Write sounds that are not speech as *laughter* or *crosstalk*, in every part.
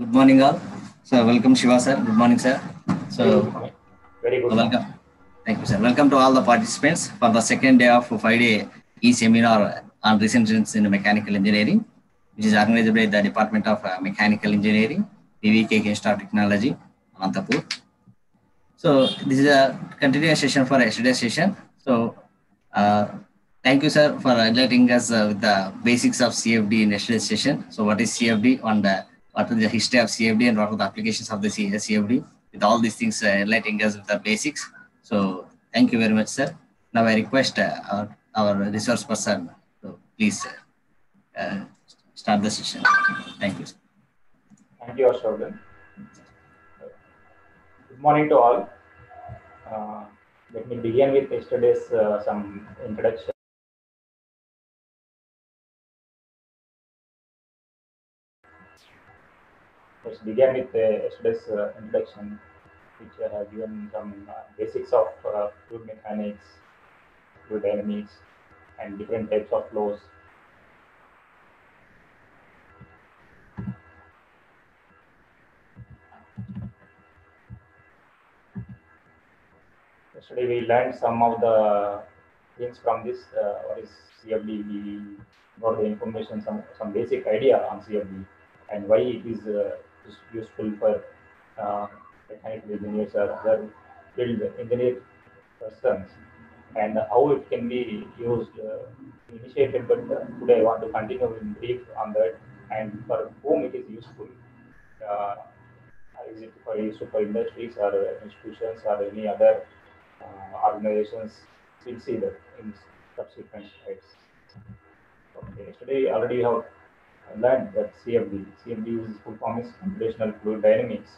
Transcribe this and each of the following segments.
Good morning, all. So, welcome, Shiva sir. Good morning, sir. So, Very good. welcome. Thank you, sir. Welcome to all the participants for the second day of five-day e-seminar on recent trends in mechanical engineering, which is organized by the Department of uh, Mechanical Engineering, PVK Institute of Technology, Anantapur. So, this is a continuous session for yesterday's session. So, uh, thank you, sir, for enlightening us uh, with the basics of CFD in yesterday's session. So, what is CFD and uh, what is the history of CFD and what are the applications of the CFD? With all these things, uh, enlightening us with the basics. So, thank you very much, sir. Now, I request uh, our, our resource person to please uh, uh, start the session. Thank you. Thank you, Ashwin. Good morning to all. Uh, let me begin with yesterday's uh, some introduction. Let's begin with uh, yesterday's uh, introduction, which I have given some uh, basics of uh, fluid mechanics, fluid dynamics, and different types of flows. Yesterday we learned some of the things from this. Uh, what is CFD? We got the information, some some basic idea on CFD and why it is uh, is useful for uh, mechanical engineers or other field engineer persons, and how it can be used. Uh, initiated, but uh, today I want to continue in brief on that and for whom it is useful. Uh, is it for use for industries or institutions or any other uh, organizations? We'll see that in subsequent slides. Okay, today already have learned that CFD. CFD is full form is computational fluid dynamics,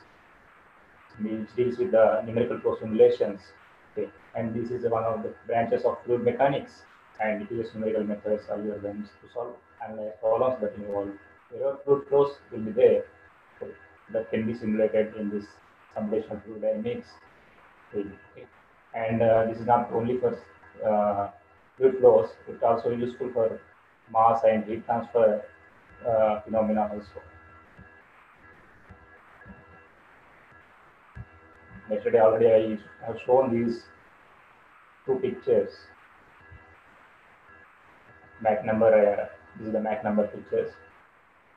which deals with the numerical flow simulations. Okay, and this is one of the branches of fluid mechanics and it uses numerical methods, algorithms to solve analyze problems that involve error fluid flows will be there that can be simulated in this computational fluid dynamics. Okay. And uh, this is not only for uh, fluid flows, it's also useful for mass and heat transfer uh, phenomena also. Yesterday already I have shown these two pictures. Mach number, uh, this is the Mach number pictures.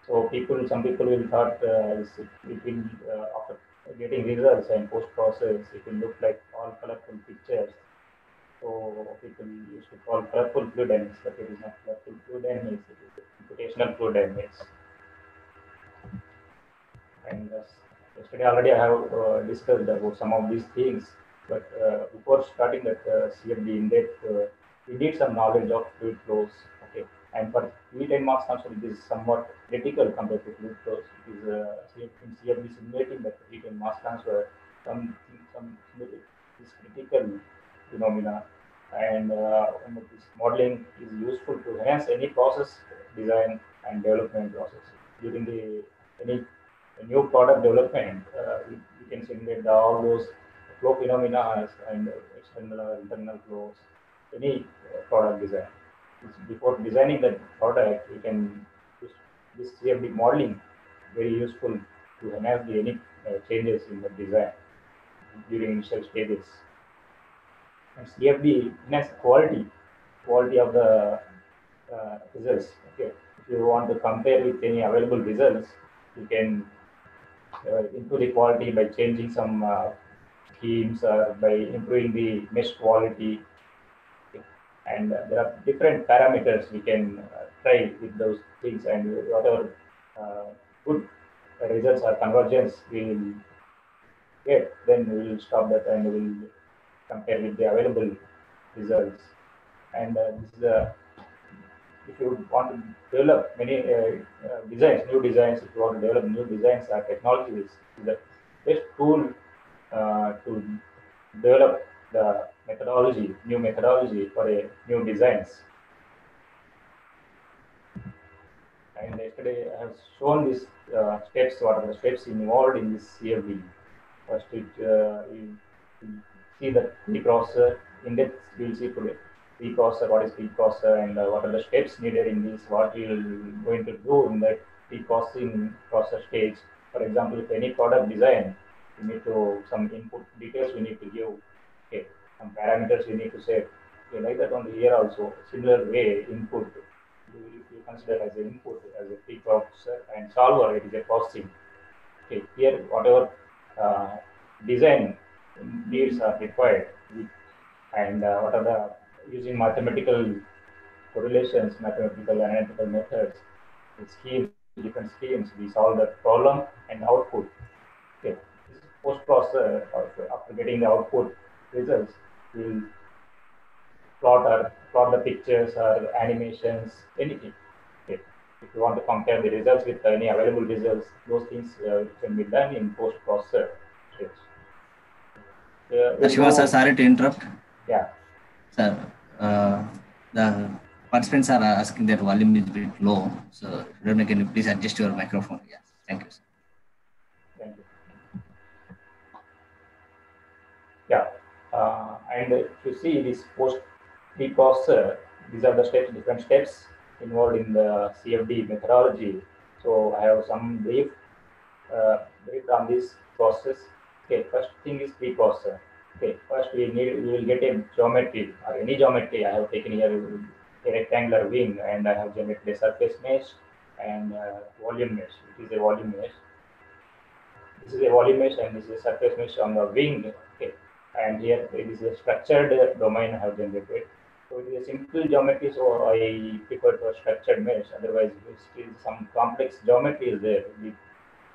So people, some people will thought uh, this- it will uh, after getting results and post process, it will look like all colorful pictures. So people used to call purple fluid dynamics, but it is not purple fluid dynamics, it is computational fluid dynamics. And uh, yesterday already I have uh, discussed about some of these things, but uh, before starting that uh, CFD in depth, uh, we need some knowledge of fluid flows. Okay, and for heat and mass transfer, it is somewhat critical compared to fluid flows. It is uh, in CFD simulating that heat and mass transfer, some some is critical phenomena, and uh, this modeling is useful to enhance any process design and development process during the any new product development. Uh, we, can simulate the, all those flow phenomena and external or internal flows, any uh, product design. Before designing the product, we can this CFD modeling very useful to enhance the any uh, changes in the design during initial stages. And CFD enhance quality, quality of the uh, results. Okay, if you want to compare with any available results, you can uh, improve the quality by changing some uh, schemes or by improving the mesh quality. And there are different parameters we can uh, try with those things, and whatever uh, good results or convergence we will get, then we will stop that and we will compare with the available results. And uh, this is a if you want to develop many uh, uh, designs, new designs, if you want to develop new designs or technologies, the best tool uh, to develop the methodology, new methodology for a new designs. And yesterday I have shown these uh, steps, what are the steps involved in this CFD. First, it, uh, see the preprocessor, in depth we will see today preprocessor, what is preprocessor, and uh, what are the steps needed in this, what we will going to do in that preprocessing process stage, for example, if any product design, we need to some input details we need to give. Okay, some parameters we need to set. Okay, like that on the here also similar way input you, you consider as an input as a preprocessor and solver it is a processing. Okay, here whatever uh, design needs are required and uh, what are the using mathematical correlations, mathematical analytical methods, schemes, different schemes, we solve the problem and output. Okay. This Post process after getting the output results, we'll plot or plot the pictures or animations, anything. Okay. If you want to compare the results with any available results, those things uh, can be done in post processor. Okay. Uh, Shiva sir, sorry to interrupt. Yeah. Sir, uh, the participants are asking that volume is a bit low. So, can you please adjust your microphone? Yes. Thank you. Sir. Thank you. Yeah. Uh, and if you see this post preprocessor, these are the steps, different steps involved in the CFD methodology. So I have some brief, uh, brief on this process. Okay, first thing is preprocessor. Okay, first we need we will get a geometry or any geometry. I have taken here a rectangular wing and I have generated a surface mesh and uh, volume mesh. It is a volume mesh. This is a volume mesh and this is a surface mesh on the wing. Okay, and here it is a structured domain I have generated. So it is a simple geometry, so I prefer for structured mesh. Otherwise, if some complex geometry is there, we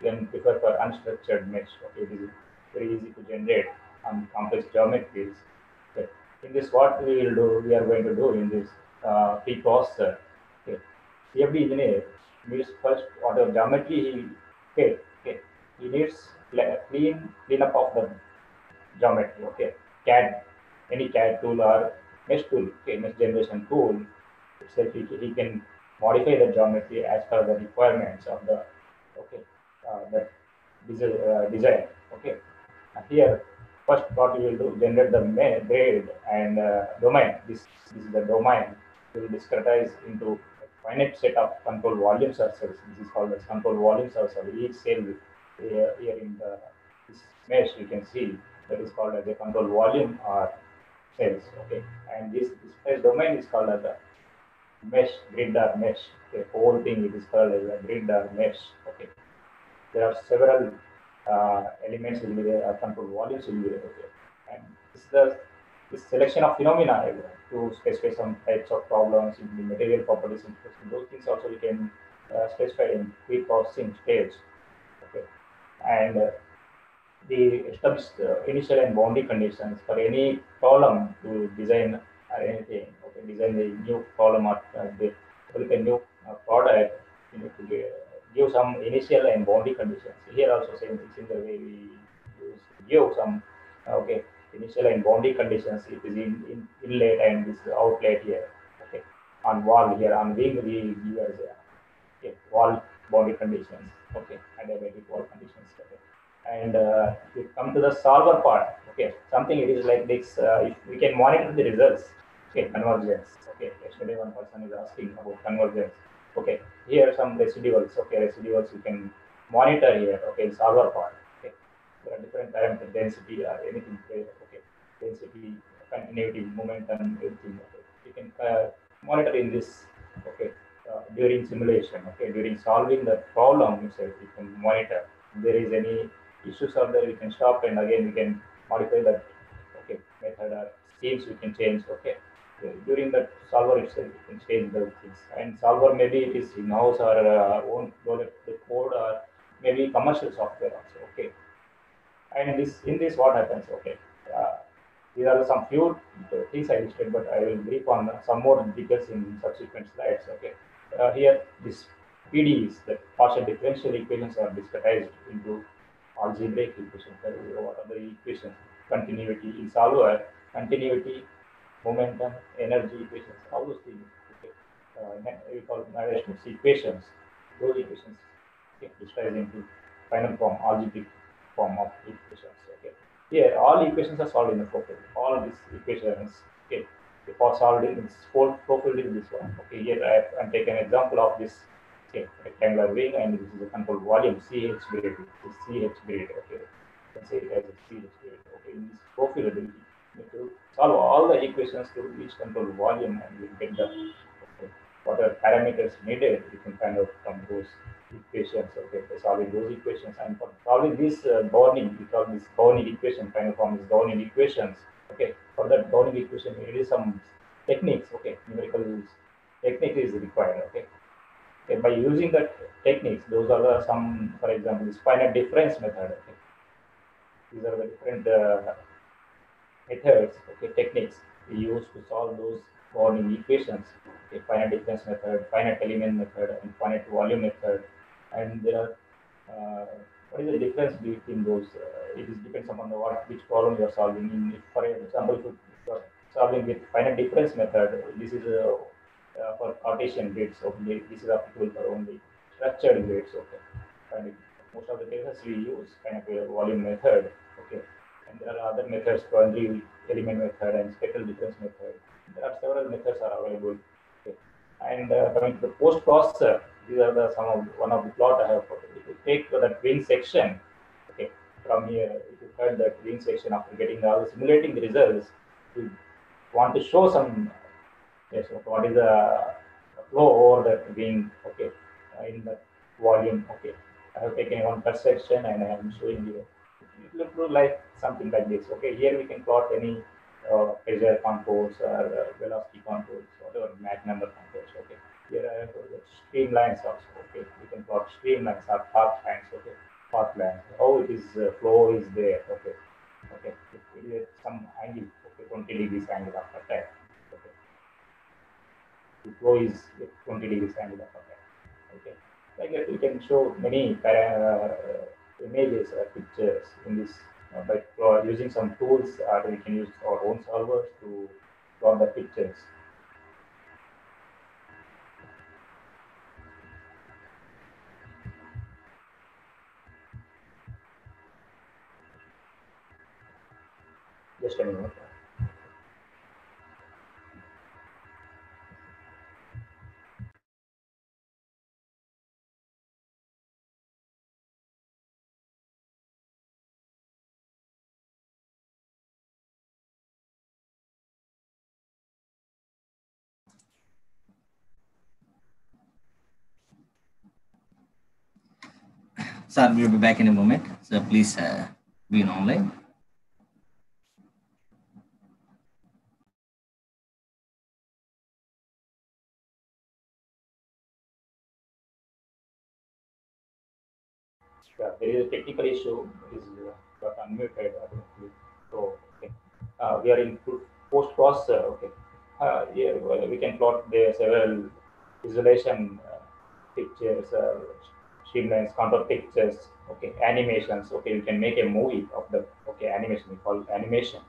can prefer for unstructured mesh. Okay, it is very easy to generate on complex geometries. Okay. In this, what we will do, we are going to do in this uh, preprocessor. Okay. CFD engineer needs first order geometry he okay, okay. he needs clean cleanup of the geometry. Okay, CAD, any CAD tool or mesh tool, okay, mesh generation tool itself, he, he can modify the geometry as per the requirements of the okay uh, design, uh, design. Okay, here first what we will do generate the grade and uh, domain. This this is the domain. We will discretize into a finite set of control volume sources. This is called as control volume source. Each cell here, here in the this mesh you can see that is called as a control volume or cells. Okay, and this this domain is called as a mesh grid or mesh. Okay, whole thing it is called as a grid or mesh. Okay, there are several uh, elements will be there, uh, control volumes will be there. Okay, and this is the this selection of phenomena to specify some types of problems in the material properties. And those things also we can uh, specify in pre-processing stage. Okay, and uh, the established uh, initial and boundary conditions for any column to design or anything. Okay, design the new column or uh, develop a new uh, product. You need to give, give some initial and boundary conditions. Here also same thing, similar way we use. Give some okay initial and boundary conditions. It is in, in inlet and this outlet here. Okay, on wall here on wing we give as a okay, wall boundary conditions. Okay, and adiabatic wall conditions. Okay. And uh, we come to the solver part. Okay. Something it is like this uh, if we can monitor the results. Okay. Convergence. Okay. Yesterday one person is asking about convergence okay here some residuals. Okay residuals you can monitor here. Okay solver part. Okay there are different parameters. Density or anything. Okay density continuity momentum everything. Okay you can uh, monitor in this okay uh, during simulation. Okay during solving the problem itself you can monitor. If there is any issues are there, we can stop and again we can modify that okay method or schemes we can change. Okay. During that solver itself, we can change those things. And solver maybe it is in-house or uh, own the code or maybe commercial software also. Okay. And this in this what happens? Okay. Uh, these are some few things I listed, but I will brief on some more details in subsequent slides. Okay. Uh, here this PDEs, the partial differential equations are discretized into algebraic equations. What the equations? Continuity in solver, continuity, momentum, energy equations, all those things. Okay. Uh, we call Navier-Stokes equations. Those equations okay, described into final form, algebraic form of equations. Okay. Here, all equations are solved in the profile. All these equations, okay, for solved in this whole profile in this one. Okay, here I am taking an example of this okay, rectangular wing, and this is a control volume CH grid, CH grid, okay. Let's say it as a CH grid, okay. In this profile, we need to solve all the equations to each control volume, and you get the okay, whatever parameters needed. you can kind of from those equations, okay. By solving those equations, and for solving this uh, governing, we call this governing equation, final form is governing equations, okay. For that governing equation, it is some techniques, okay, numerical technique is required, okay. okay. By using that techniques, those are the some, for example, this finite difference method, okay. These are the different uh, methods, okay, techniques we use to solve those governing equations, okay, finite difference method, finite element method, and finite volume method, and there are uh, what is the difference between those? Uh, it is depends upon the what which problem you are solving. In, for example, if you are solving with finite difference method, this is uh, uh, for Cartesian grids. Okay, this is applicable for only structured grids. Okay, and most of the cases we use kind of a volume method. Okay, and there are other methods, boundary element method and spectral difference method. There are several methods are available. Okay, and uh, coming to the post processor, these are the some of one of the plot I have. If you take that green section, okay, from here, if you cut that green section after getting all the simulating the results, you want to show some yes, what is the flow over that wing, okay, in the volume, okay. I have taken one cut section and I am showing you. It look like something like this. Okay, here we can plot any uh, pressure contours or uh, velocity contours, whatever Mach number contours. Okay, here I have streamlines also. Okay, we can plot streamlines or path lines. Okay, path lines. How it is uh, flow is there. Okay, okay. It is some angle. Okay, 20 degrees angle of attack. Okay, the flow is 20 degrees angle of attack. Okay, like that we can show many para, uh, images or pictures in this uh, by uh, using some tools or we can use our own solvers to plot the pictures. Just a minute. Sir, we'll be back in a moment. So please uh, be online. Yeah, there is a technical issue. It is uh, got unmuted. So okay. uh, we are in post processor. Okay. Uh, yeah, well, we can plot the several visualization uh, pictures, streamlines, contour pictures. Okay, animations. Okay, you can make a movie of the okay animation. We call animation.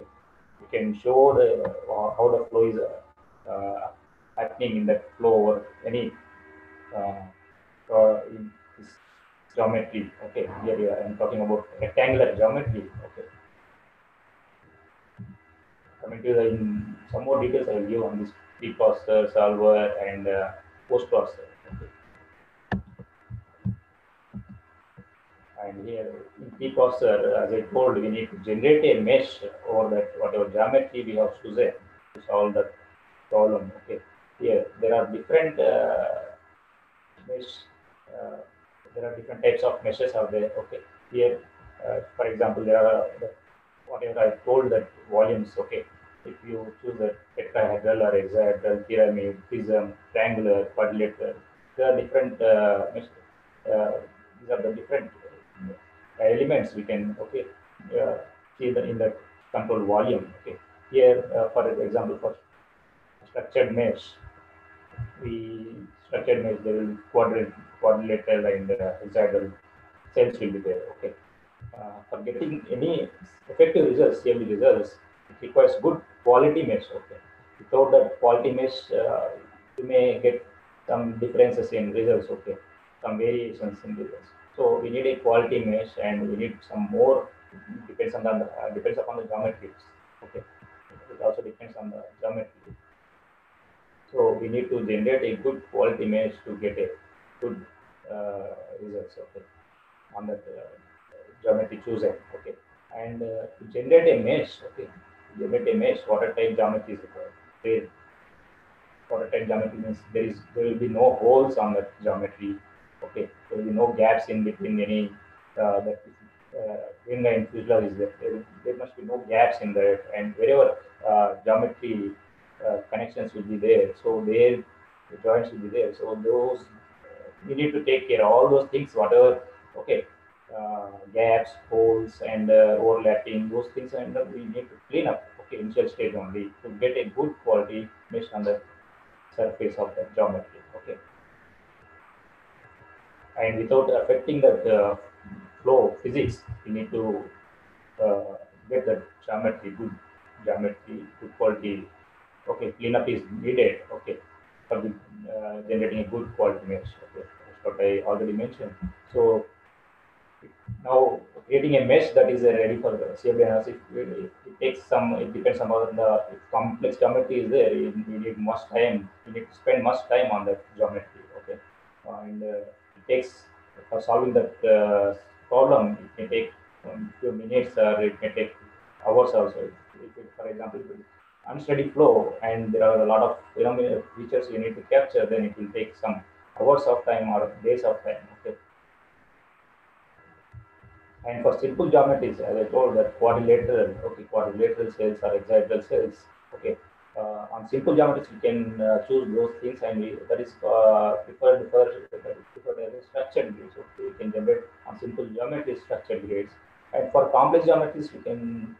You can show the uh, how the flow is uh, uh, happening in that flow or any uh, uh, in this geometry. Okay, here we are, I'm talking about rectangular geometry. Okay. Coming to the in some more details I will give on this preprocessor, solver, and uh, post processor. And here in as I told, we need to generate a mesh over that whatever geometry we have chosen to solve that problem. Okay. Here there are different uh, mesh. Uh, there are different types of meshes are there. Okay, here, uh, for example, there are whatever I told that volumes. Okay, if you choose the tetrahedral or hexahedral, pyramid, prism, triangular, quadrilateral, there are different uh, uh, these are the different elements we can okay uh, see the in the control volume. Okay, here uh, for example for structured mesh, we structured mesh there will quadrant quadrilateral and uh, hexagonal cells will be there. Okay. For getting any effective results, CFD results, it requires good quality mesh. Okay. Without that quality mesh, you may get some differences in results. Okay. Some variations in results. So we need a quality mesh, and we need some more. Depends on the uh, depends upon the geometry. Okay. It also depends on the geometry. So we need to generate a good quality mesh to get a good uh, results. Okay, on that uh, geometry chosen. Okay, and uh, to generate a mesh. Okay, generate a mesh. Watertight geometry is required. Watertight geometry means there is there will be no holes on that geometry. Okay, there will be no gaps in between any uh, that uh, in the fuselage is there. there. There must be no gaps in there, and wherever uh, geometry uh, connections will be there, so there the joints will be there. So those uh, we need to take care of all those things, whatever. Okay, uh, gaps, holes, and uh, overlapping those things, and uh, we need to clean up. Okay, initial stage only to get a good quality mesh on the surface of the geometry. And without affecting the uh, flow physics, we need to uh, get the geometry good geometry good quality. Okay, cleanup is needed. Okay, for the, uh, generating a good quality mesh. Okay, that's what I already mentioned. So now creating a mesh that is uh, ready for the CFD analysis, it, it, takes some. It depends on the complex geometry is there. You, you need much time. You need to spend much time on that geometry. Okay, and uh, takes for solving that uh, problem. It may take a few minutes or it may take hours also. If it, for example, unsteady flow and there are a lot of phenomenal features you need to capture, then it will take some hours of time or days of time. Okay. And for simple geometries, as I told that quadrilateral, okay, quadrilateral cells or hexahedral cells, okay. Uh, on simple geometries, you can uh, choose those things, and we, that is uh, preferred for preferred as structured grids. Okay, you can generate on simple geometry structured grids, and for complex geometries, you can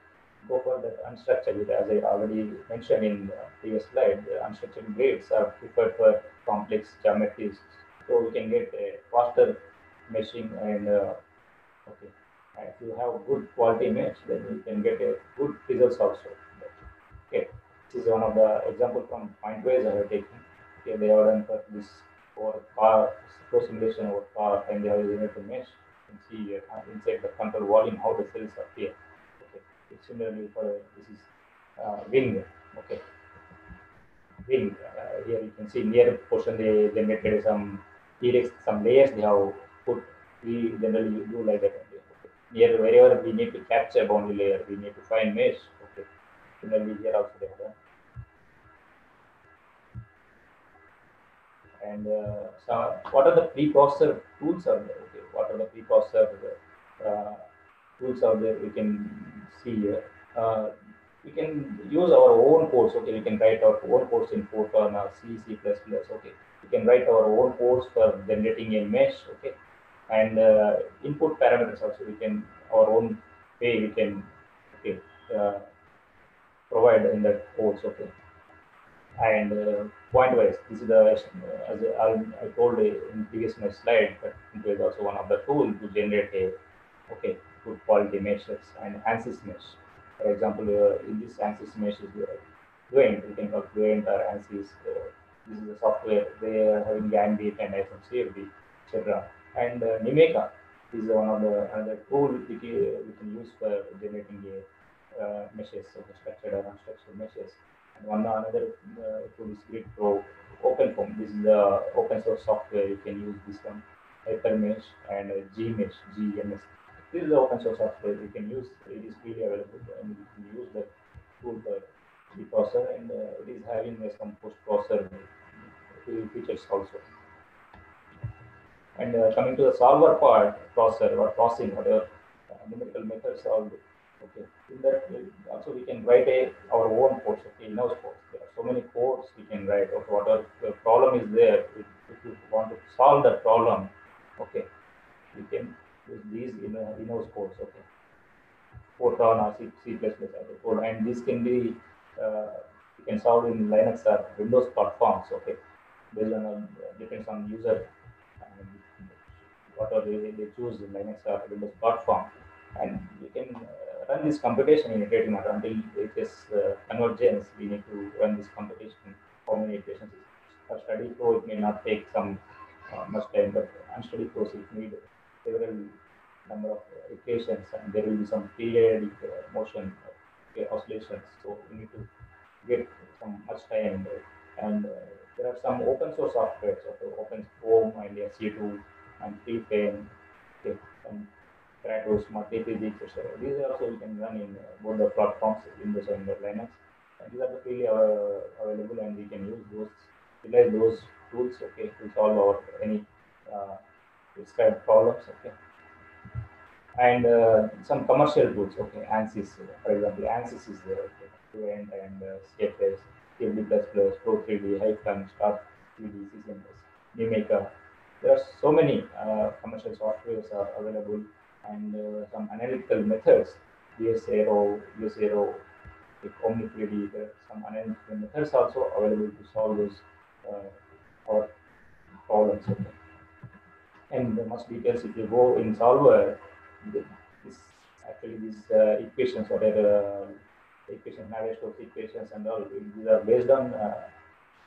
go for the unstructured grid. As I already mentioned in the previous slide, the unstructured grids are preferred for complex geometries, so we can get a faster meshing and uh, okay. And if you have good quality mesh, then you can get a good results also. Okay, this is one of the example from Pointwise I have taken. Okay, they have done for this for car flow simulation over car, and they have used a mesh. You can see uh, inside the control volume how the cells appear. Okay, it's similarly for this is uh, wing. Okay, wing. Uh, here you can see near portion they generated some T-Rex, some layers they have put. We generally do like that Near wherever we need to capture boundary layer, we need to find mesh. Okay. Similarly, here also they have done. And uh, so what are the preprocessor tools are there? Okay, what are the preprocessor uh, tools are there? We can see here. Uh, we can use our own codes. Okay, we can write our own codes in Fortran or C, C++. Plus okay, we can write our own codes for generating a mesh. Okay, and uh, input parameters also we can our own way we can okay uh, provide in that codes okay and uh, Pointwise this is the uh, as I, I told in previous my slide but it is also one of the tool to generate a okay good quality meshes and ANSYS mesh. For example uh, in this ANSYS mesh is uh, Fluent we can call Fluent or ANSYS uh, this is the software. They are having Gambit and ICEM CFD etc and uh, Numeca is one of the another tool we can, we can use for generating a uh, meshes, so structured or unstructured meshes. One another uh, is Grid Pro OpenFOAM. This is the open source software. You can use this one, HyperMesh and uh, Gmsh, GMS. This is the open source software you can use. It is freely available, and you can use the tool for the processor, and uh, it is having uh, some post processor features also. And uh, coming to the solver part, processor or processing, whatever uh, numerical methods solved. Okay, in that also we can write a our own codes, okay, in-house codes. There are so many codes we can write. Okay, whatever the problem is there, if, if you want to solve that problem, okay, we can use these in uh, in-house codes. Okay, Fortran or C, C++ code, and this can be uh, you can solve in Linux or Windows platforms. Okay, based on uh, depends on user whatever they, they choose Linux or Windows platform, and we can uh, run this computation in iterative manner until it is uh, convergence. We need to run this computation. for many iterations? For steady flow, it may not take some uh, much time, but unsteady flows it need several number of iterations, and there will be some periodic uh, motion uh, oscillations. So we need to get some much time and there are some open source software, so Open Home and SU2 and FreeFrame, okay, and Kratos, multi-physics, etc. These are also you can run in uh, both the platforms, in Windows and Linux. And these are the freely available, and we can use those, utilize those tools, okay, to solve our any uh, described problems, okay. And uh, some commercial tools, okay, ANSYS, for example, ANSYS is there, okay, Fluent and uh, CFX, CFD++, Pro3D, Hyphen, Star 3D, CCMS, Numeca. There are so many uh, commercial softwares are available and uh, some analytical methods, VS Aero, VS Aero, like Omni3D, there are some analytical methods also available to solve those uh, problems. And the much details if you go in Solver, this actually these uh, equations, whatever uh, equations, Navier-Stokes equations and all, these are based on uh,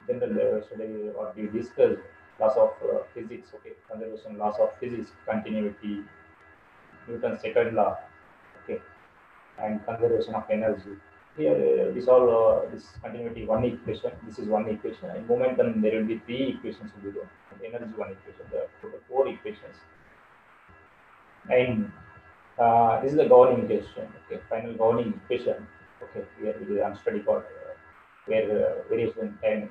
general yesterday what we discussed, laws of uh, physics, okay, conservation laws of physics, continuity, Newton's second law, okay, and conservation of energy. Here, uh, this all uh, this continuity one equation. This is one equation. In momentum, there will be three equations will be. And energy one equation. There are total four equations. And uh, this is the governing equation. Okay, final governing equation. Okay, here it is unstudied part uh, where uh, variation time,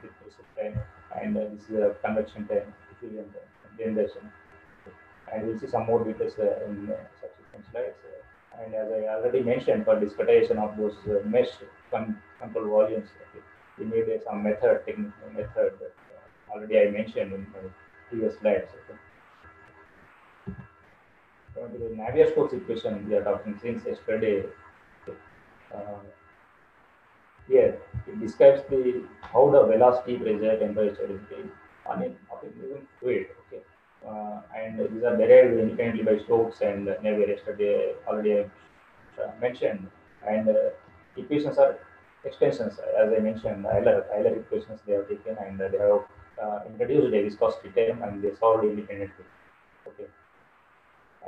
time, and uh, this is the convection time, diffusion time, generation. And we'll see some more details uh, in uh, subsequent slides. Uh, and as I already mentioned, for discretization of those mesh con control volumes, okay, we need some method, technical method that already I mentioned in my previous slides. Okay. So the Navier-Stokes equation we are talking since yesterday. Uh, here it describes the how the velocity, pressure, temperature is being on a given fluid. Okay, and these are derived independently by Stokes and Navier yesterday already uh, mentioned. And uh, equations are extensions, as I mentioned, Euler, Euler equations they have taken and they have uh, introduced a viscosity term and they solved independently. Okay,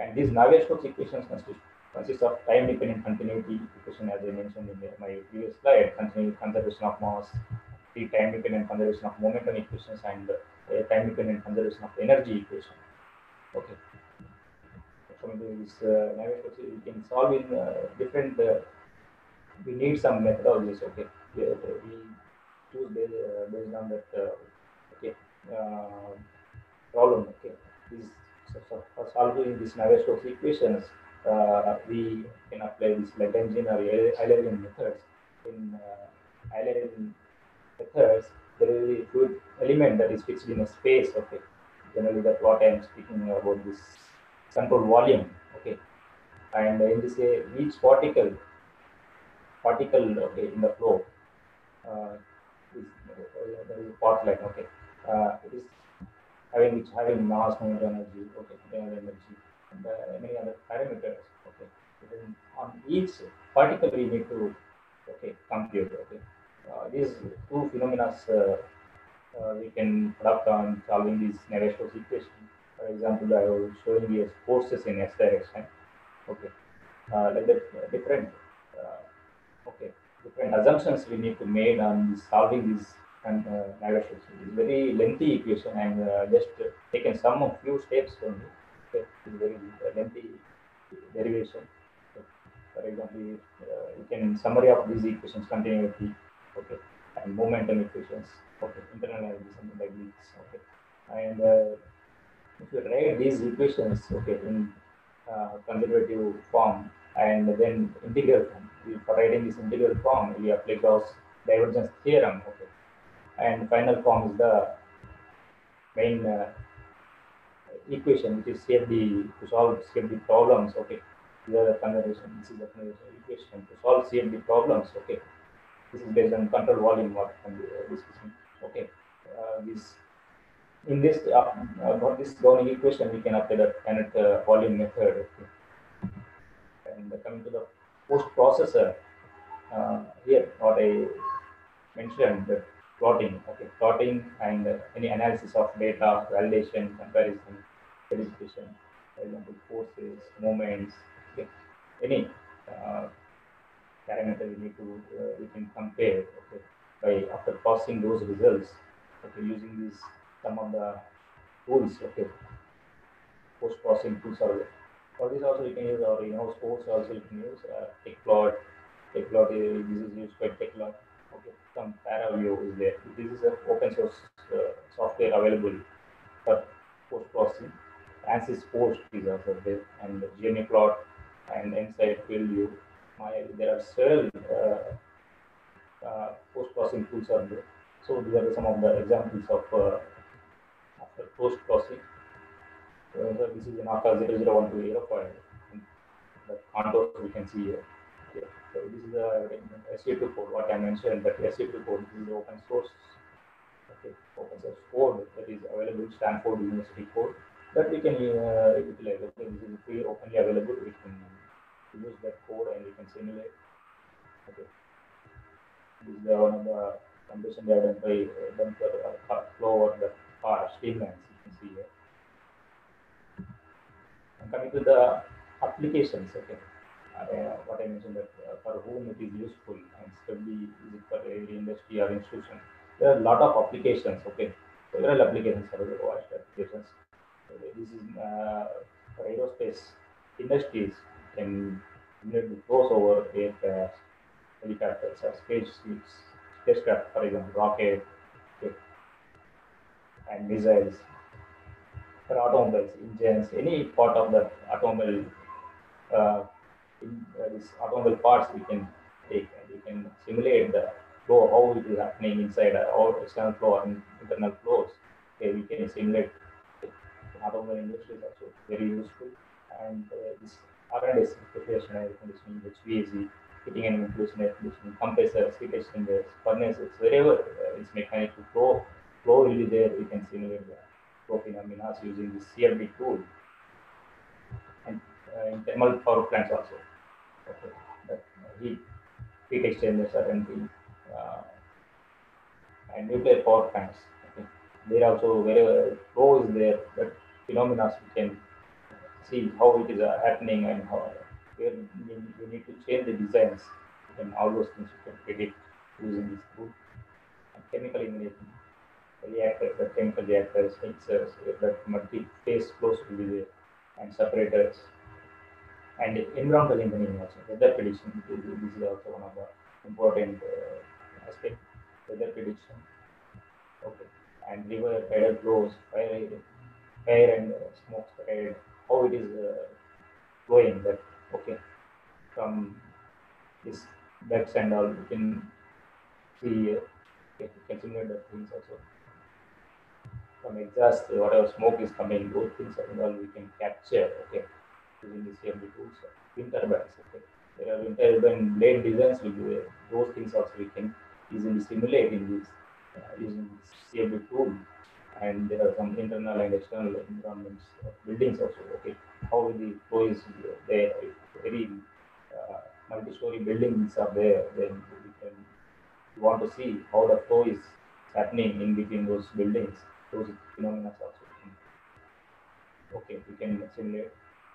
and these Navier-Stokes equations consist consists of time-dependent continuity equation, as I mentioned in my previous slide, conservation of mass, the time-dependent conservation of momentum equations, and uh, time-dependent conservation of energy equation. Okay. From this uh, we can solve in uh, different. Uh, we need some methodologies. Okay. We, we choose based, uh, based on that. Uh, okay. Uh, problem. Okay. This so, so for solving these Navier-Stokes equations, uh, we can apply this Lagrangian or Eulerian methods. In uh, Eulerian methods, there is a fluid element that is fixed in a space. Okay, generally that's what I am speaking about this control volume. Okay, and in this uh, each particle, particle okay in the flow, uh, is, there is a part line. Okay, uh, it is having which having mass, moment, energy. Okay, energy and uh, many other parameters. Okay, on each particle we need to okay compute. Okay, these two phenomena uh, uh, we can product on solving these Navier-Stokes equation. For example, I was showing you forces in s direction. Okay, uh, like that different okay different assumptions we need to make on solving these and uh, Navier-Stokes. It's very lengthy equation and uh, just taken some of few steps only okay, is very lengthy derivation. For example, uh, you can summary of these equations continuity, okay, and momentum equations, okay, internal energy, something like this, okay, and uh, if you write these equations, okay, in uh, conservative form and then integral form, for writing this integral form, we apply Gauss divergence theorem, okay, and final form is the main uh, equation which is CFD to solve CFD problems. Okay, the conservation. This is the conservation equation to solve CFD problems. Okay, this is based on control volume what I'm discussing. Okay, uh, this in this uh, uh, this governing equation we can apply the Kenneth uh, volume method. Okay. And coming to the post processor, uh, here what I mentioned that plotting, okay, plotting and uh, any analysis of data, validation, comparison, verification, for example, forces, moments, okay, any uh, parameter we need to uh, we can compare, okay, by after passing those results, okay, using these some of the tools, okay, post processing tools are there. For this also you can use our in-house course also you can use uh, Tecplot. Tecplot is this is used by Tecplot. Okay, some ParaView is there. This is an open source uh, software available for post processing. ANSYS Post is also there, and Gnuplot and EnSight Field View. My, there are several uh, uh, post processing tools are there. So these are some of the examples of uh, post processing. So this is an NACA 0012 aerofoil. The contours we can see here. So this is the SU2 code, what I mentioned, that SU2 code is the open source okay, open source code that is available Stanford University code that we can uh, utilize. Okay, this is free, openly available. We can use that code and we can simulate. Okay, this is one of the have done by done for flow or the car streamlines. You can see here. And coming to the applications, okay. Uh, what I mentioned that uh, for whom it is useful and study is it for every industry or institution. There are a lot of applications. Okay, several applications are watched applications. This is uh, for aerospace industries can simulate the flows over aircraft, helicopters, or spaceships, spacecraft, for example, rocket, and missiles. For automobiles, engines, any part of the automobile, uh, in, uh, this automobile parts we can take and we can simulate the flow, how it is happening inside uh, or external flow or internal flows. Okay, we can simulate automobile industry is also very useful. And uh, this R&S, refrigeration, air conditioning, HVAC, heating and ventilation, air conditioning, compressors, heat exchangers, furnaces, wherever uh, it's mechanical flow, flow be there, we can simulate the flow phenomena using this CFD tool. And uh, thermal power plants also. Uh, heat, heat exchangers are entering. Uh, and nuclear power plants. Okay. There also wherever flow is there, that phenomena we can see how it is uh, happening and how where we need to change the designs and all those things you can predict using this tool. And chemical engineering, reactors, the chemical reactors, mixers, that multi-phase flows will be there, and separators. And environmental engineering also, weather prediction, this is also one of the important uh, aspects, weather prediction. Okay, and river tidal flows, fire, fire and uh, smoke spread, how it is uh, flowing. That okay, from this ducts and all, you can see, uh, you can simulate the things also. From exhaust, whatever smoke is coming, those things and all we can capture. Okay, using the CFD tools. Wind turbines. Okay, there are wind turbine blade designs. Will there. Those things also we can easily simulate in this uh, using this CFD tool. And there are some internal and external environments of buildings also. Okay, how the flow is there. If very uh, multi-story buildings are there, then we can we want to see how the flow is happening in between those buildings. Those phenomena also. Okay, we can simulate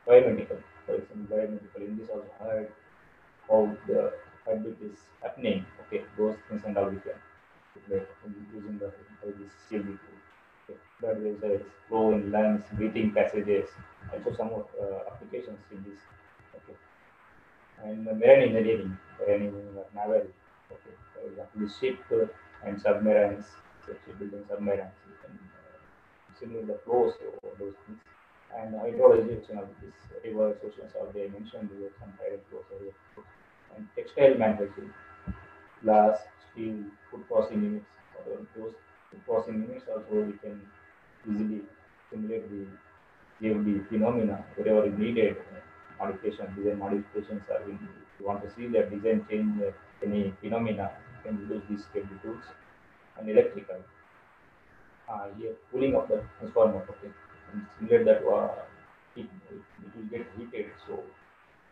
biomedical. For example, biomedical in this also heard how the heartbeat is happening. Okay, those things and all we can using the this CLB. Blood vessels, flow in lungs, breathing passages, also some of uh, applications in this. Okay. And uh, marine engineering, marine engineering naval. Okay. For example, ship and submarines, such building submarines, you can uh, simulate the flows of those things. And hydrology of this rivers, oceans, all they mentioned, there were some tidal flows over and textile manufacturing, glass, steel, food processing units, those food processing units also we can easily simulate the CFD phenomena wherever is needed. Modification, design modifications are in. If you want to see the design change, uh, any phenomena, you can use these CFD tools. And electrical, uh, here cooling of the transformer, okay, and simulate that uh, it, it, will get heated. So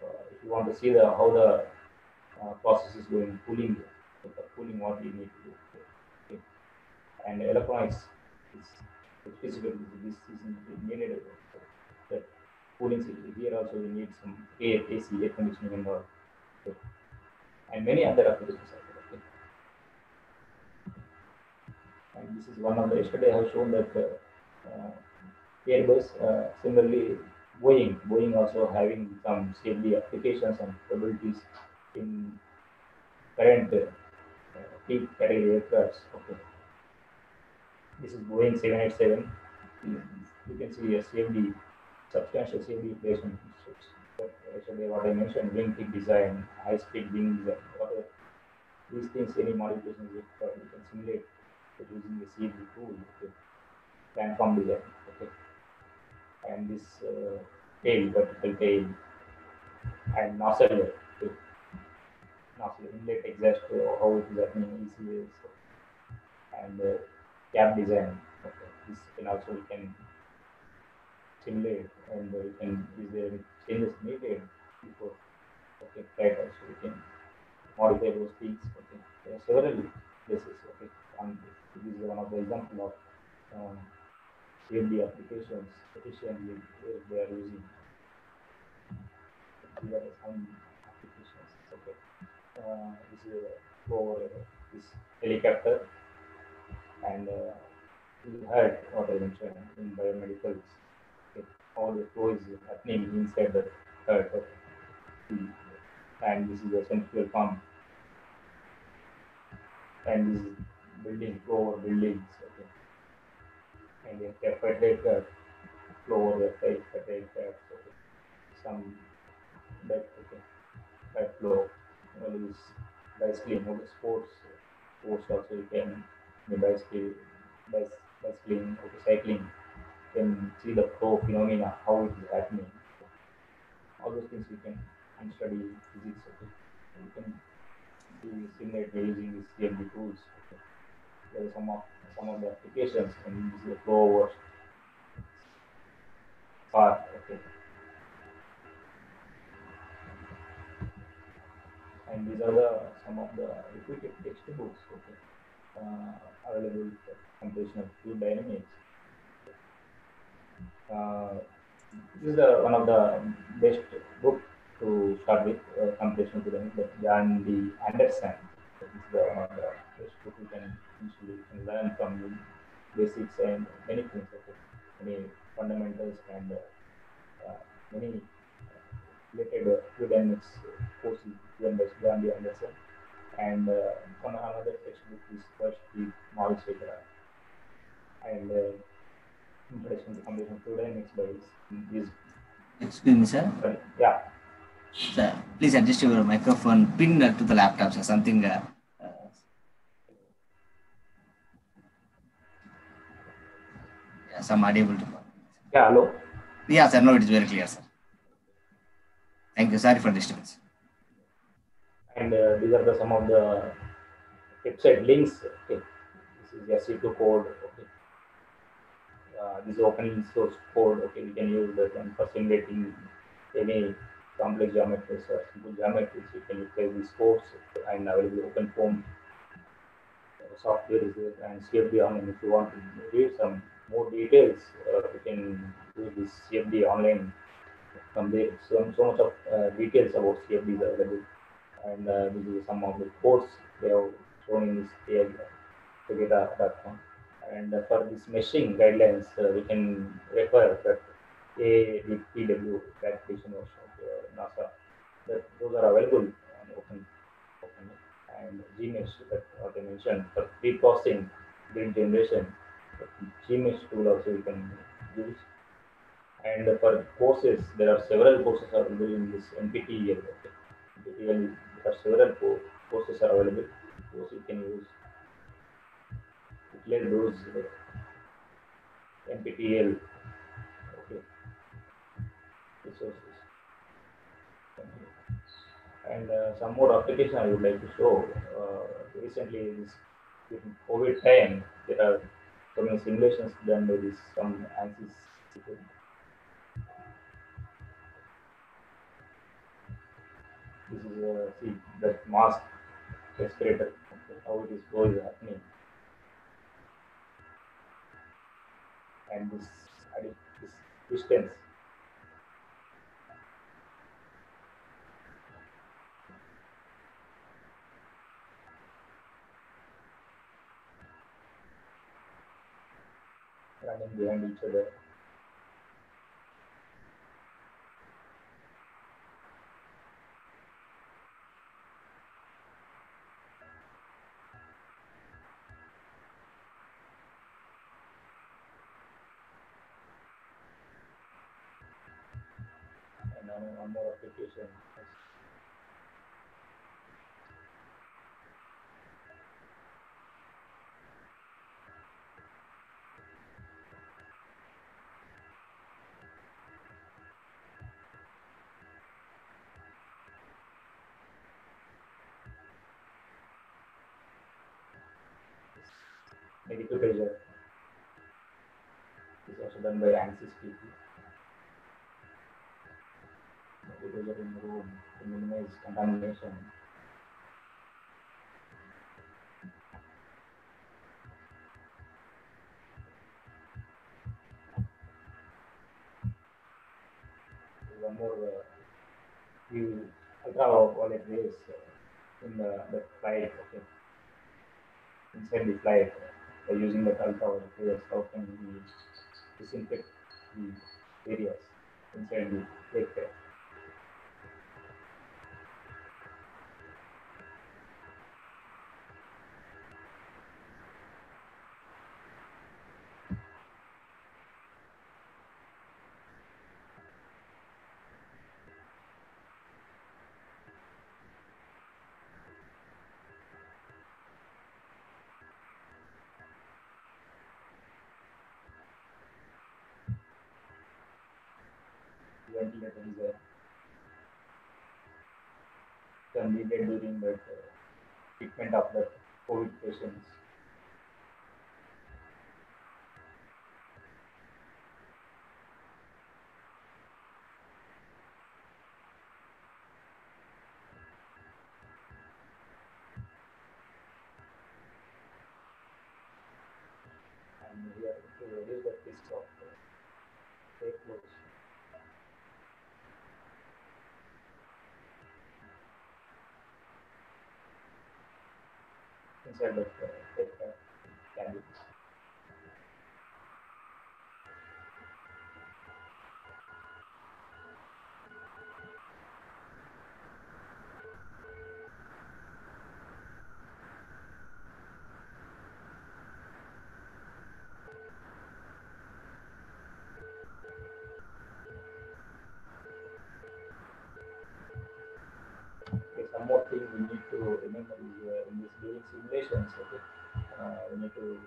uh, if you want to see the how the uh, process is going, cooling, the cooling what we need to do. Okay. And electronics is specifically this is needed. The cooling system. Here also we need some air, AC, air conditioning and. Okay. And many other applications are there. Okay. And this is one of the, yesterday I have shown that uh, uh, Airbus, uh, similarly Boeing, Boeing also having some CFD applications and capabilities in current uh, peak category aircrafts. Okay. This is Boeing 787. You can see a CFD, substantial CFD placement. Yesterday what I mentioned, wing tip design, high speed wing design, whatever. These things, any modifications you can simulate using the CFD tool. Okay. Planform design. Okay. And this uh, tail, vertical tail, and nozzle. Okay. Nozzle inlet exhaust, how it is happening, ECS, and uh, cap design. Okay. This can also we can simulate and we can is there changes needed before. Okay right also we can modify those things okay. There are several places okay. And this is one of the example of um, CFD applications efficiently they are using. These are some applications okay. Uh, this is for this helicopter and uh, you heard what I mentioned in biomedicals. Okay. All the flow is happening inside the heart. And this is a central pump. And this is building floor buildings. Okay. And then the refrigerator floor, the refrigerator, okay. some bed, okay. bed flow. All these all the sports, sports also you can the bicycle, bicycling or cycling can see the flow phenomena, how it is happening. All those things we can and study physics. Okay. We can do simulate by using these CFD tools. Okay. There are some of some of the applications and this is the flow over part. Okay. And these are the some of the repeated textbooks. Okay. Uh, available for of fluid dynamics. Uh, this is uh, one of the best book to start with uh, fluid dynamics. John D. Anderson. This is the, one of the best book you can you can learn from the basics and many things, many fundamentals and uh, many related uh, fluid dynamics courses given by John D. Anderson and uh, one another textbook is first the Malalasekera and uh, introduction to completion of fluid by is Excuse me, sir. sorry, yeah Sir, please adjust your microphone pin to the laptop, sir. Something. Uh, uh, yeah, some audible to. yeah hello Yeah, sir. No, it is very clear, sir. Thank you. Sorry for the disturbance. And uh, these are the some of the website links. Okay. This is SU2 code. Okay. Uh, this is open source code. Okay. We can use that one for simulating any complex geometries or simple geometries. You can utilize this course and available OpenFOAM. Software is there and CFD online. If you want to read some more details uh, you can use this CFD online from there. So, so much of uh, details about CFD is available and uh, this is some of the codes they have shown in this together.com. And uh, for this meshing guidelines, uh, we can refer that ADPW classification of uh, NASA. That those are available on open, open and Gmsh that I mentioned for pre-processing, grid generation. Gmsh tool also you can use. And for courses, there are several courses available in this NPTEL. NPTEL there are several co- courses are available. Those you can use. Utilize those uh, NPTEL okay, resources. And uh, some more application I would like to show. Uh, recently, this COVID time, there are so many simulations done by this some ANSYS. This is uh, see that mask respirator, okay, how it is going happening. And this, this distance. running behind each other. Medical pressure is also done by ANSYS people. Medical pressure in room to minimize contamination. One more uh, view ultraviolet rays uh, in the, the flight. Okay. Inside the flight, by using the ultraviolet rays, how can we disinfect the areas inside the aircraft? Ventilator is be made during the uh, treatment of the COVID patients. Inside of the aircraft cabin. Some more thing we need to remember is uh, in this during simulations, okay, uh, we need to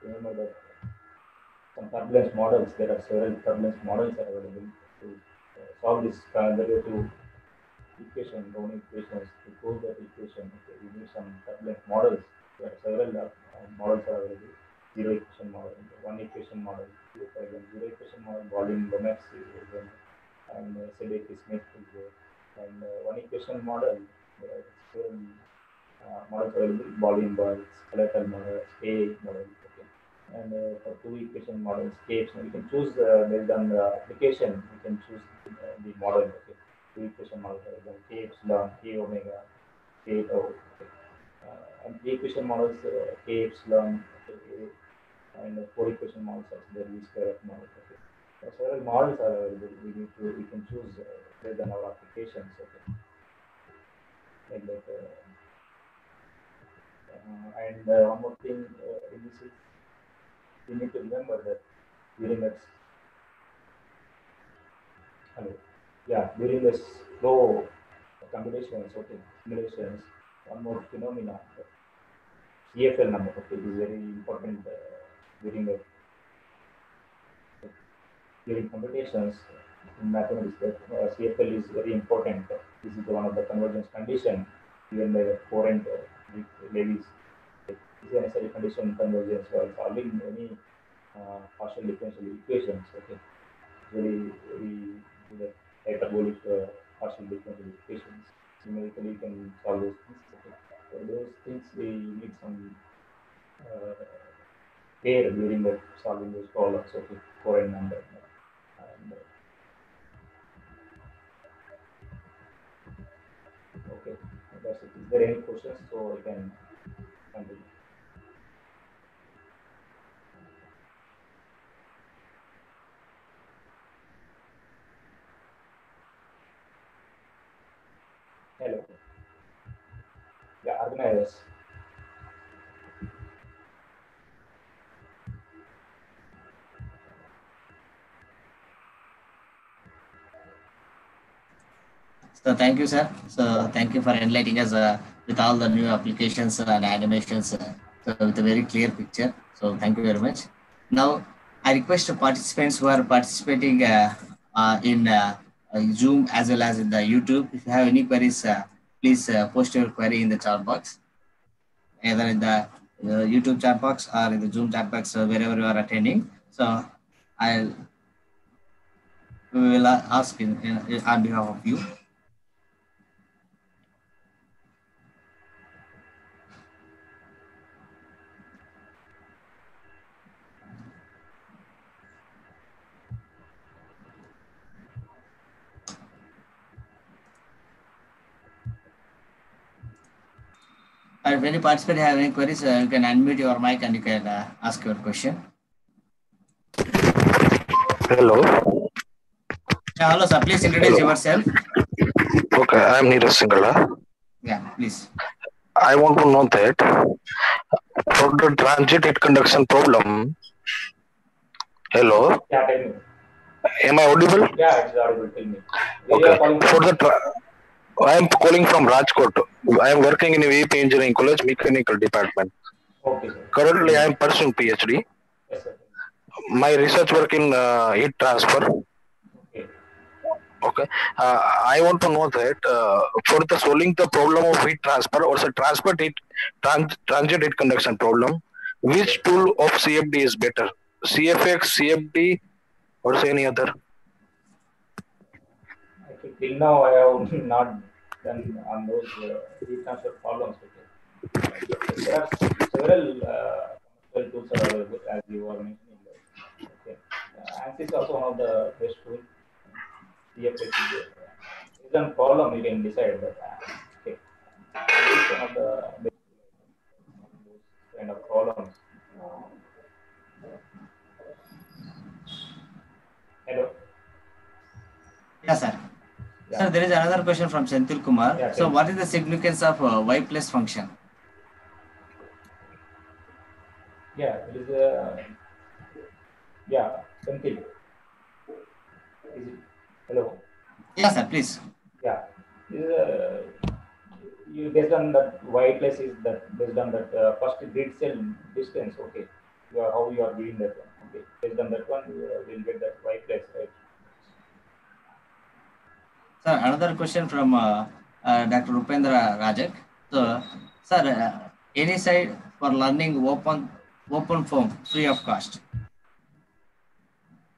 remember that some turbulence models, there are several turbulence models available to uh, solve this conservative equation, Brown equations, to prove that equation. Okay, we need some turbulence models. There are several uh, models available. Zero equation model, one equation model, for example, zero equation model, Baldwin-Lomax and uh, Sedek is there and uh, one equation model, there are uh, models available, Baldwin-Barth, skeletal model, K model, okay. And uh, for two equation models, K, you can choose uh, based on the application, you can choose the model, okay. Two equation model, for example, K epsilon, K omega, K tau, okay. And three equation models, K epsilon, and four equation models, as the V square model, okay. Several models are available. We need to we can choose uh, on our applications. Okay. Uh, and uh, one more thing in this is we need to remember that during that hello yeah during this flow combinations okay simulations one more phenomena CFL number okay is very important uh, during the during computations in mathematics, that uh, CFL is very important. This is one of the convergence condition given by the Courant uh, levies. This is a necessary condition convergence while solving any uh, partial differential equations. Okay, very very the hyperbolic uh, partial differential equations. Numerically, you can solve those things. Okay. For those things, we need some uh, care during the solving those problems. Okay, Courant number. there are any questions, so you can continue. Hello. Yeah, organize. So thank you, sir. So thank you for enlightening us uh, with all the new applications and animations uh, so with a very clear picture. So thank you very much. Now I request the participants who are participating uh, uh, in uh, uh, Zoom as well as in the YouTube. If you have any queries, uh, please uh, post your query in the chat box, either in the uh, YouTube chat box or in the Zoom chat box, uh, wherever you are attending. So I'll we will uh, ask in, in, on behalf of you. If any participant have any queries, uh, you can unmute your mic and you can uh, ask your question. Hello. Yeah, hello, sir. Please introduce yourself. Okay, I am Neeraj Singala. Yeah, please. I want to know that for the transit heat conduction problem. Hello, Yeah, tell me. am I audible? Yeah, it's audible. Tell me. Where Okay. For the I am calling from Rajkot. I am working in a VP Engineering College Mechanical Department. Okay. Currently, I am pursuing PhD. Yes. My research work in uh, heat transfer. Okay. Okay, uh, I want to know that uh, for the solving the problem of heat transfer or the transport heat trans- transit heat conduction problem, which tool of CFD is better? CFX, CFD, or say any other? Till now I have *laughs* not done on those uh, heat transfer problems. Okay. There are several uh, tools available as you were mentioning. Okay. Uh, ANSYS is also one of the best tools. CFX is a problem you can decide that. Uh, okay. It's one of the best kind of problems. Hello. Yeah, sir. Yeah. Sir, there is another question from Senthil Kumar. Yeah, so, what is the significance of uh, y plus function? Yeah, it is a yeah, something. Is it hello? Yes, sir, please. Yeah. Is a you based on that y plus is that based on that uh, first grid cell distance, okay. You are, how you are doing that one. Okay. Based on that one, you uh, will get that y plus, right? Sir, another question from uh, uh, Dr. Rupendra Rajak. So, sir, uh, any side for learning open OpenFOAM free of cost?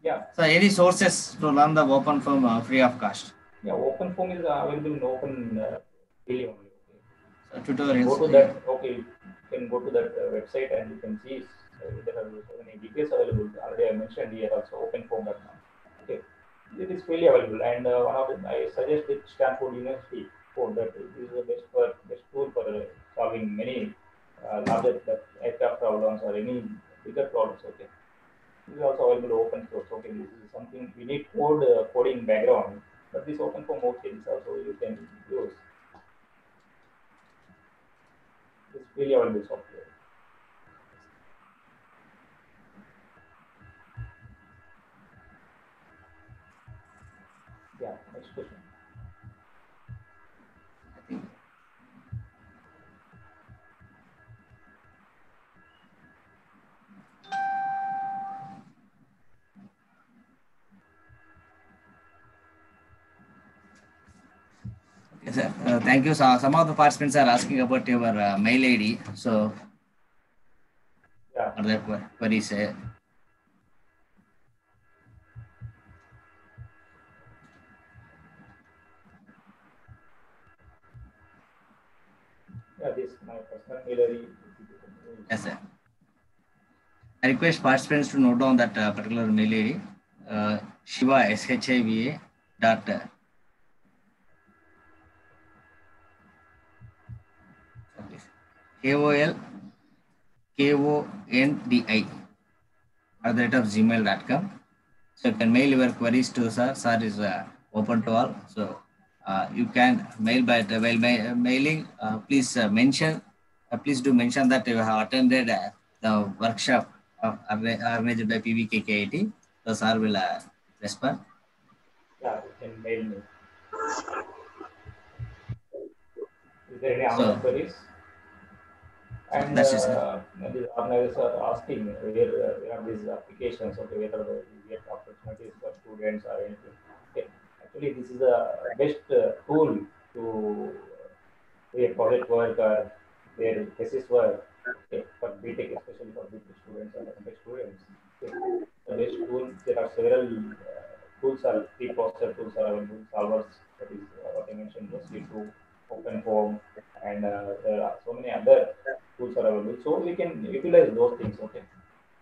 Yeah. So, any sources to learn the OpenFOAM uh, free of cost? Yeah, OpenFOAM is available in open uh, only. Okay. So, tutorials. go to that okay you can go to that uh, website and you can see there are so many details available already i mentioned here also openfoam.com okay it is freely available. And uh, one of the i suggest it stanford university for that this is the best for best tool for uh, solving many uh, larger that aircraft problems or any bigger problems okay? This is also available open source okay? This is something we need code uh, coding background but this open for okay things also you can use. It's freely available software. Sir. Uh, thank you. So, some of the participants are asking about your uh, mail ID. So, Yeah, are there queries? Uh, yeah, this my personal mail ID. Yes, sir. I request participants to note down that uh, particular mail ID, uh, Shiva SHIVA dot uh, KOL K-O-N-D-I at the rate of gmail.com. So you can mail your queries to sir. Sir is uh, open to all. So uh, you can mail by the while ma- mailing. Uh, please uh, mention, uh, please do mention that you have attended uh, the workshop of organized by PVKKIT. The sir will uh, respond. Yeah, you can mail me. Is there any So- other queries? And That's uh, the organizers are asking where, uh, where are these applications, okay, whether the, you get opportunities for students or anything. Okay. Actually, this is the best uh, tool to do project work or their thesis work okay, for BTech, especially for BTech students and MTech students. Okay. The best tool, there are several uh, tools are pre-processor tools are available, solvers, that is uh, what I mentioned, SU2, OpenFOAM, and uh, there are so many other tools are available. So we can utilize those things, okay?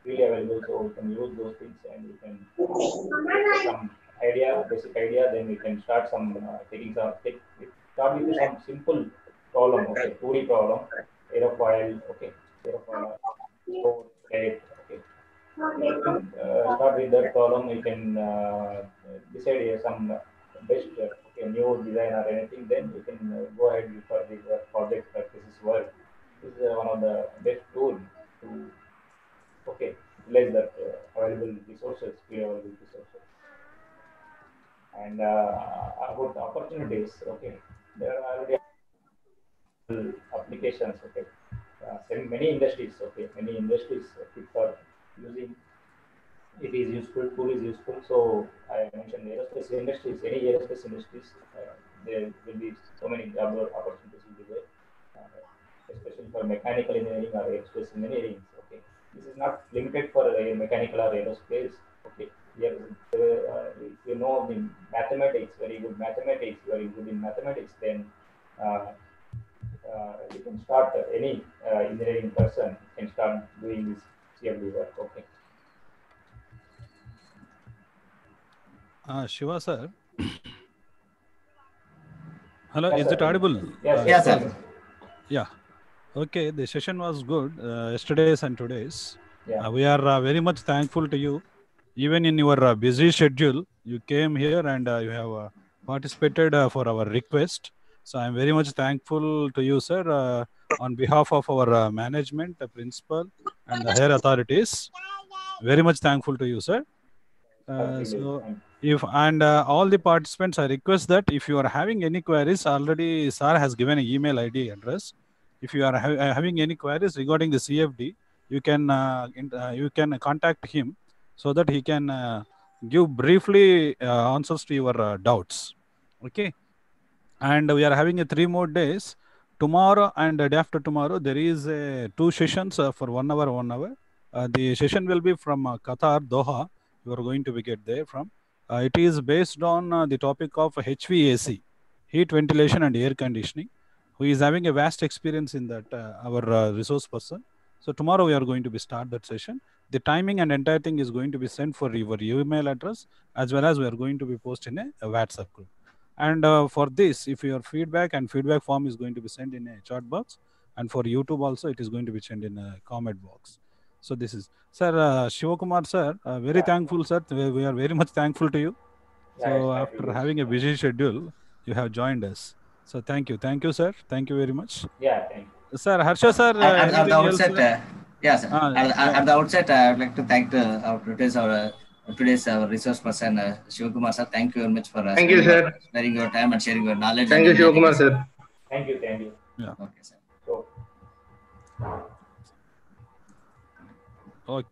Really available, so we can use those things and we can some idea, basic idea, then we can start some uh, taking some take, start with some simple problem, okay, 2D problem, aerofoil, okay, aerofoil, so, okay, uh, start with that problem, you can uh, decide uh, some best uh, okay, new design or anything, then you can uh, go ahead for the project uh, this is work. Is uh, one of the best tool to okay utilize that uh, available resources, free available resources. And uh, about the opportunities, okay, there are already applications, okay. Uh, many industries, okay, many industries people using it is useful, tool is useful. So I mentioned aerospace industries, any aerospace industries, uh, there will be so many job opportunities will be there, uh, especially for mechanical engineering or aerospace engineering. Okay, this is not limited for uh, mechanical or aerospace. Okay, here uh, if you know the mathematics, very good mathematics, very good in mathematics, then uh, uh, you can start uh, any uh, engineering person can start doing this CFD work. Okay. Uh, Shiva sir. Hello, Yes, is sir. it audible? Yes, Uh, Yes, sir. Yeah. Okay, the session was good. Uh, yesterday's and today's. Yeah. Uh, we are uh, very much thankful to you. Even in your uh, busy schedule, you came here and uh, you have uh, participated uh, for our request. So I'm very much thankful to you, sir, uh, on behalf of our uh, management, the principal, and the higher authorities. Very much thankful to you, sir. Uh, so if and uh, all the participants i request that if you are having any queries already sir has given an email id address if you are ha- uh, having any queries regarding the cfd you can uh, in, uh, you can contact him so that he can uh, give briefly uh, answers to your uh, doubts. Okay? And we are having a three more days. Tomorrow and day after tomorrow there is a two sessions for one hour one hour. The session will be from qatar doha. You are going to be get there from. It is based on the topic of HVAC, heat ventilation and air conditioning, who is having a vast experience in that, uh, our uh, resource person. So tomorrow we are going to be start that session. The timing and entire thing is going to be sent for your email address as well as we are going to be post in a, a WhatsApp group. And uh, for this, if your feedback and feedback form is going to be sent in a chat box, and for YouTube also it is going to be sent in a comment box. So this is sir uh, Shivakumar sir, uh, very Yeah. thankful sir. We we are very much thankful to you. Yeah, So after having a busy schedule, you have joined us. So thank you, thank you, sir. Thank you very much, Yeah, thank you. sir. Harsha sir, uh, At, at the outset, uh, yes, sir. Ah, at, yeah. at the outset, I would like to thank the, our today's our uh, today's our resource person uh, Shivakumar sir. Thank you very much for uh, Thank you, spending your- sir. sparing your time and sharing your knowledge. Thank you, Shivakumar, sir. Thank you, thank you. Okay, sir. So, okay.